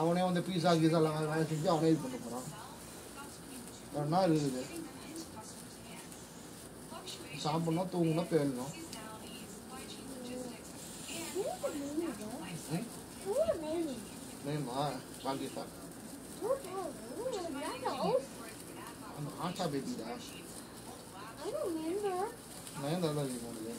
அவனே வந்து பீஸா கீஸாலாம் வாங்கி செஞ்சு அவனே இது பண்ண போகிறான் என்ன இருக்குது சாப்பிடணும் தூங்கணும் பேரணும் நேமா பாகிஸ்தான் அந்த ஆஷா பேபிடா நயன்தாரா தான் இருக்கு உனக்கு